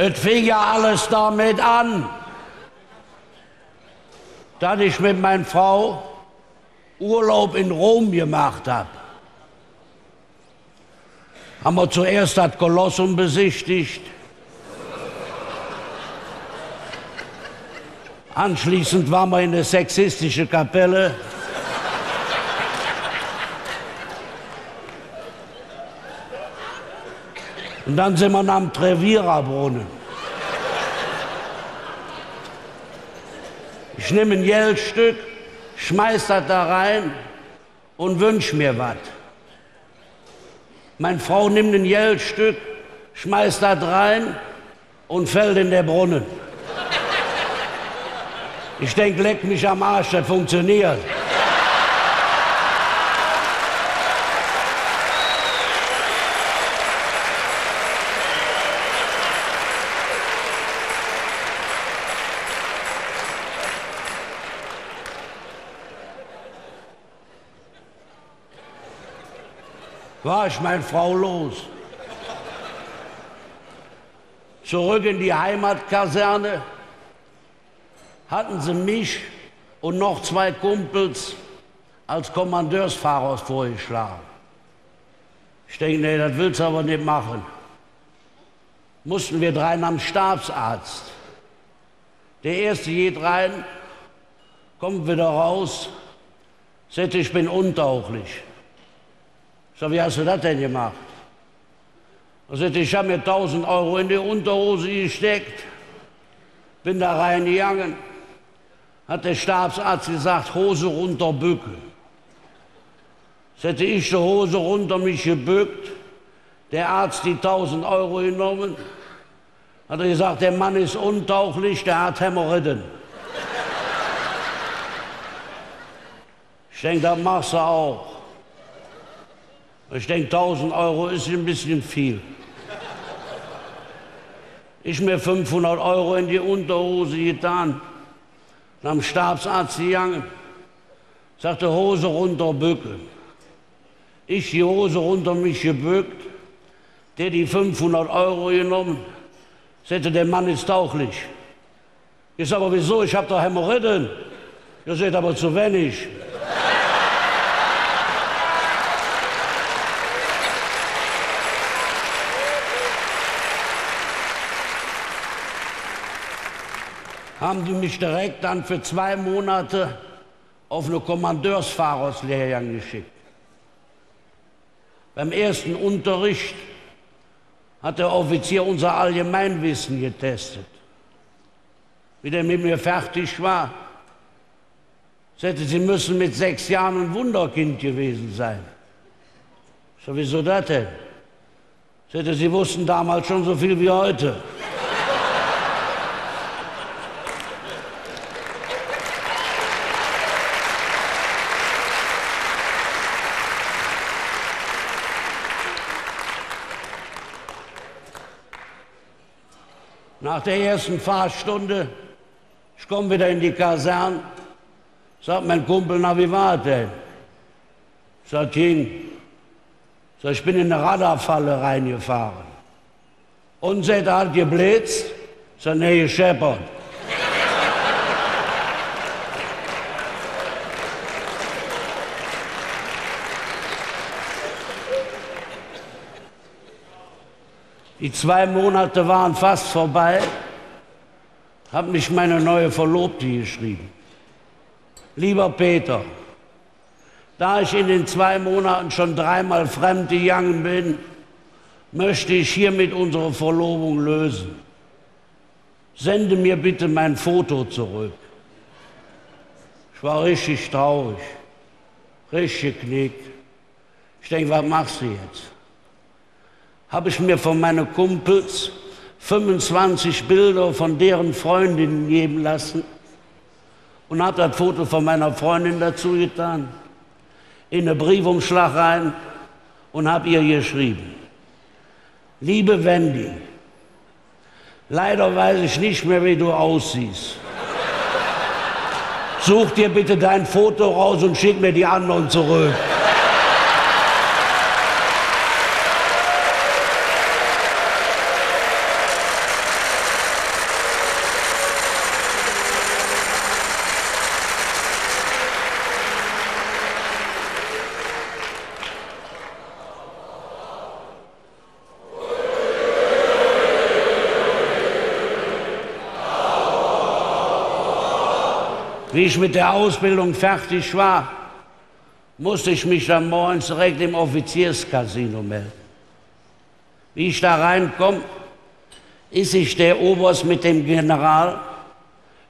Es fing ja alles damit an, dass ich mit meiner Frau Urlaub in Rom gemacht habe. Haben wir zuerst das Kolossum besichtigt. Anschließend waren wir in der sexistischen Kapelle. Und dann sind wir am Treviererbrunnen. Ich nehme ein Geldstück, schmeiß das da rein und wünsch mir was. Meine Frau nimmt ein Geldstück, schmeißt das rein und fällt in der Brunnen. Ich denke, leck mich am Arsch, das funktioniert. War ich meine Frau los. Zurück in die Heimatkaserne hatten sie mich und noch zwei Kumpels als Kommandeursfahrer vorgeschlagen. Ich denke, nee, das willst du aber nicht machen. Mussten wir rein am Stabsarzt. Der erste geht rein, kommt wieder raus, sagt, ich bin untauchlich. So, wie hast du das denn gemacht? Er sagte, ich habe mir 1000 Euro in die Unterhose gesteckt, bin da reingegangen, hat der Stabsarzt gesagt, Hose runter, bücken. Hätte ich die Hose runter mich gebückt, der Arzt die 1000 Euro genommen, hat er gesagt, der Mann ist untauchlich, der hat Hämorrhoiden. ich denke, das machst du auch. Ich denke, 1000 Euro ist ein bisschen viel. Ich mir 500 Euro in die Unterhose getan, am Stabsarzt gegangen, sagte Hose runter, bücken. Ich die Hose runter mich gebückt, der die 500 Euro genommen, sagte, der Mann ist tauchlich. Ich sage, aber wieso, ich habe doch Hämorrhoiden. Ihr seht aber zu wenig. Haben die mich direkt dann für zwei Monate auf eine Kommandeursfahrerslehrgang geschickt. Beim ersten Unterricht hat der Offizier unser Allgemeinwissen getestet. Wie der mit mir fertig war, sagte, Sie müssen mit sechs Jahren ein Wunderkind gewesen sein. So, wieso das denn? Sagte, Sie wussten damals schon so viel wie heute. Nach der ersten Fahrstunde, ich komme wieder in die Kaserne, sagt mein Kumpel, na wie war denn? Sagt King, sag, ich bin in eine Radarfalle reingefahren. Sagt, hat geblitzt? Sagt, nee, gescheppert. Die zwei Monate waren fast vorbei, hat mich meine neue Verlobte geschrieben. Lieber Peter, da ich in den zwei Monaten schon dreimal fremd gegangen bin, möchte ich hiermit unsere Verlobung lösen. Sende mir bitte mein Foto zurück. Ich war richtig traurig, richtig geknickt. Ich denke, was machst du jetzt? Habe ich mir von meinen Kumpels 25 Bilder von deren Freundinnen geben lassen und habe das Foto von meiner Freundin dazu getan, in eine Briefumschlag rein und habe ihr geschrieben, liebe Wendy, leider weiß ich nicht mehr, wie du aussiehst. Such dir bitte dein Foto raus und schick mir die anderen zurück. Wie ich mit der Ausbildung fertig war, musste ich mich dann morgens direkt im Offizierscasino melden. Wie ich da reinkomme, ist sich der Oberst mit dem General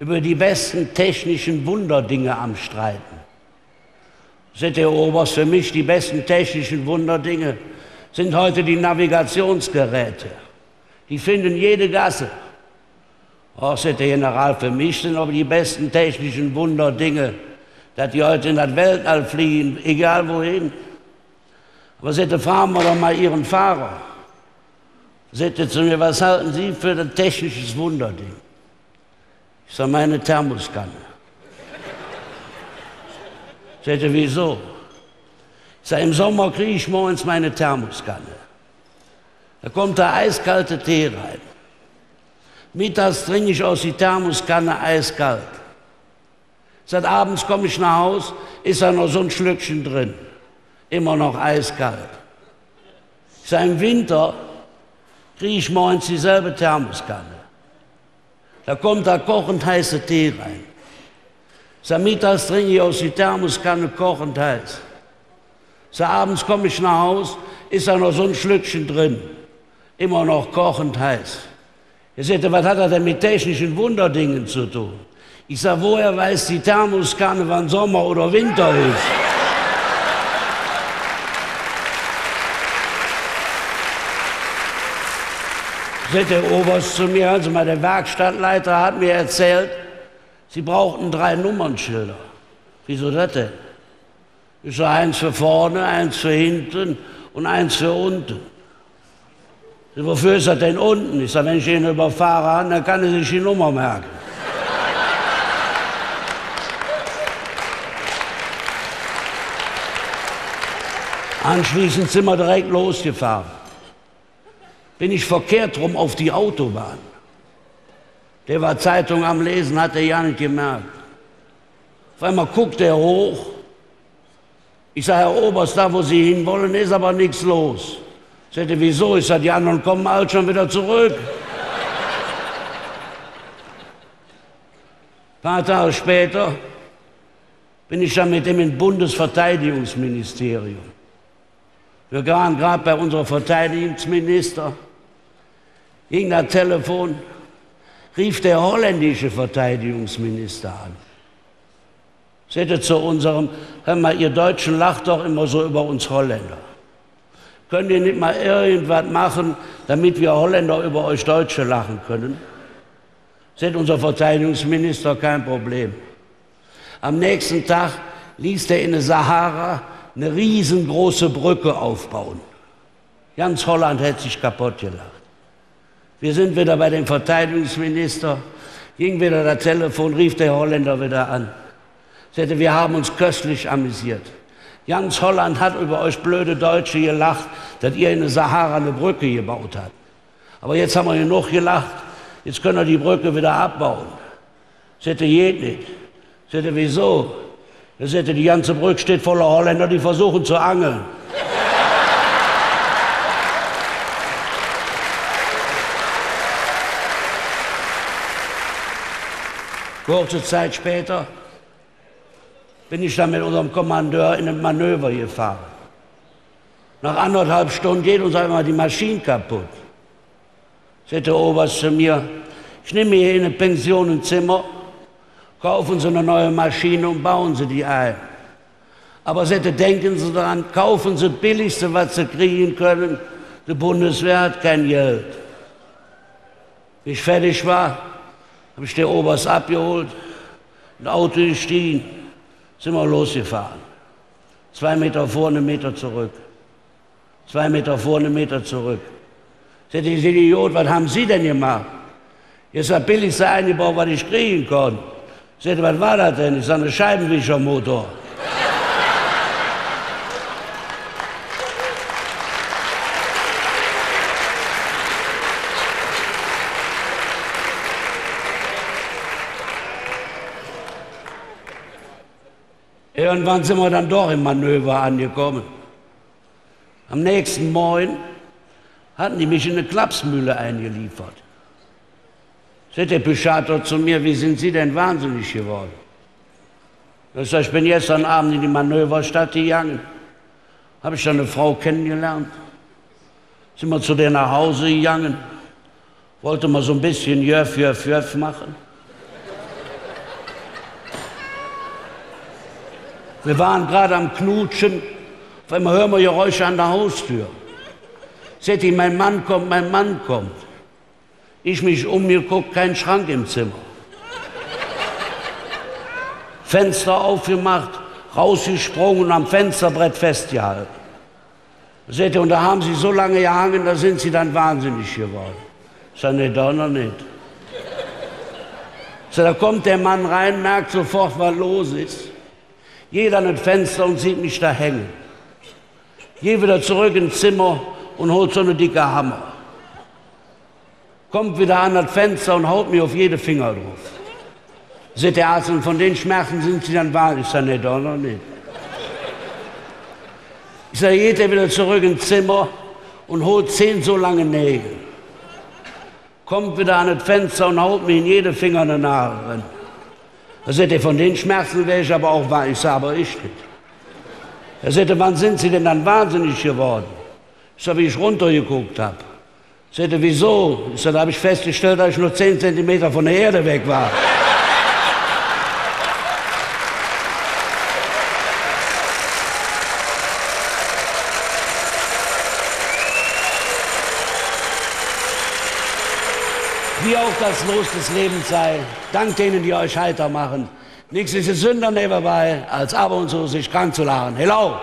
über die besten technischen Wunderdinge am Streiten. Sind der Oberst für mich die besten technischen Wunderdinge sind heute die Navigationsgeräte. Die finden jede Gasse. Sagt der General, für mich sind aber die besten technischen Wunderdinge, dass die heute in das Weltall fliegen, egal wohin. Aber sagte, fragen wir doch mal Ihren Fahrer. Sagte zu mir, was halten Sie für ein technisches Wunderding? Ich sage, meine Thermoskanne. Sagte, wieso? Ich sage, im Sommer kriege ich morgens meine Thermoskanne. Da kommt der eiskalte Tee rein. Mittags trinke ich aus der Thermoskanne eiskalt. Seit abends komme ich nach Hause, ist da noch so ein Schlückchen drin. Immer noch eiskalt. Sage, im Winter kriege ich morgens dieselbe Thermoskanne. Da kommt da kochend heißer Tee rein. Sag, mittags trinke ich aus der Thermoskanne kochend heiß. So abends komme ich nach Hause, ist da noch so ein Schlückchen drin. Immer noch kochend heiß. Er sagte, was hat er denn mit technischen Wunderdingen zu tun? Ich sage, woher weiß die Thermoskanne, wann Sommer oder Winter ist? Sagt der Oberst zu mir, also mal der Werkstattleiter hat mir erzählt, Sie brauchten drei Nummernschilder. Wieso das denn? Ich sage, eins für vorne, eins für hinten und eins für unten. Wofür ist das denn unten? Ich sage, wenn ich ihn überfahre, dann kann er sich die Nummer merken. Anschließend sind wir direkt losgefahren. Bin ich verkehrt rum auf die Autobahn. Der war Zeitung am Lesen, hat er ja nicht gemerkt. Auf einmal guckt er hoch ich sage, Herr Oberst, da wo Sie hinwollen, ist aber nichts los. Sagte, wieso? Ich sage, die anderen kommen halt schon wieder zurück. Ein paar Tage später bin ich dann mit dem im Bundesverteidigungsministerium. Wir waren gerade bei unserem Verteidigungsminister, ging das Telefon, rief der holländische Verteidigungsminister an. Sagte zu unserem, hör mal, ihr Deutschen lacht doch immer so über uns Holländer. Könnt ihr nicht mal irgendwas machen, damit wir Holländer über euch Deutsche lachen können? Sagt unser Verteidigungsminister, kein Problem. Am nächsten Tag ließ er in der Sahara eine riesengroße Brücke aufbauen. Ganz Holland hätte sich kaputt gelacht. Wir sind wieder bei dem Verteidigungsminister, ging wieder das Telefon, rief der Holländer wieder an. Sagte, wir haben uns köstlich amüsiert. Ganz Holland hat über euch blöde Deutsche gelacht, dass ihr in der Sahara eine Brücke gebaut habt. Aber jetzt haben wir genug gelacht, jetzt können wir die Brücke wieder abbauen. Sagte, geht nicht. Sagte, wieso? Er sagte, die ganze Brücke steht voller Holländer, die versuchen zu angeln. Kurze Zeit später bin ich dann mit unserem Kommandeur in ein Manöver gefahren. Nach anderthalb Stunden geht uns einmal die Maschine kaputt. Sagte der Oberst zu mir, ich nehme hier in eine Pension ein Zimmer, kaufen Sie eine neue Maschine und bauen Sie die ein. Aber sagte, denken Sie daran, kaufen Sie das Billigste, was Sie kriegen können. Die Bundeswehr hat kein Geld. Wie ich fertig war, habe ich den Oberst abgeholt, ein Auto gestiegen, sind wir losgefahren. Zwei Meter vorne, Meter zurück. Zwei Meter vorne, Meter zurück. Sagte ich, Idiot, was haben Sie denn gemacht? Jetzt war billigste eingebaut, was ich kriegen konnte. Sagte, was war das denn? Ich sage, ein Scheibenwischermotor. Irgendwann sind wir dann doch im Manöver angekommen. Am nächsten Morgen hatten die mich in eine Klapsmühle eingeliefert. Sagt der Pischator zu mir, wie sind Sie denn wahnsinnig geworden? Ich, sag, ich bin gestern Abend in die Manöverstadt gegangen. Habe ich da eine Frau kennengelernt. Sind wir zu der nach Hause gegangen. Wollte mal so ein bisschen Jöff, Jöff, Jöff machen. Wir waren gerade am Knutschen. Auf einmal hören wir Geräusche an der Haustür. Seht ihr, mein Mann kommt, mein Mann kommt. Ich mich um mir guck, kein Schrank im Zimmer. Fenster aufgemacht, rausgesprungen und am Fensterbrett festgehalten. Seht ihr, und da haben sie so lange gehangen, da sind sie dann wahnsinnig geworden. Ich sage, nee, doch noch nicht. So, da kommt der Mann rein, merkt sofort, was los ist. Jeder an das Fenster und sieht mich da hängen. Geh wieder zurück ins Zimmer und holt so eine dicke Hammer. Kommt wieder an das Fenster und haut mir auf jede Finger drauf. Seht der Arzt, von den Schmerzen sind Sie dann wahr? Ich sage, nee, doch noch nicht. Ich sage, geht er wieder zurück ins Zimmer und holt zehn so lange Nägel. Kommt wieder an das Fenster und haut mir in jede Finger eine Nadel er, von den Schmerzen wäre ich aber auch wahr. Ich sage, aber ich nicht. Er sagte, wann sind Sie denn dann wahnsinnig geworden? Ich sage, wie ich runtergeguckt habe. Ich sagte, wieso? Ich sage, da habe ich festgestellt, dass ich nur zehn Zentimeter von der Erde weg war. Wie auch das Los des Lebens sei. Dank denen, die euch heiter machen. Nichts ist es Sünder nebenbei, als aber und so sich krank zu lachen. Hello!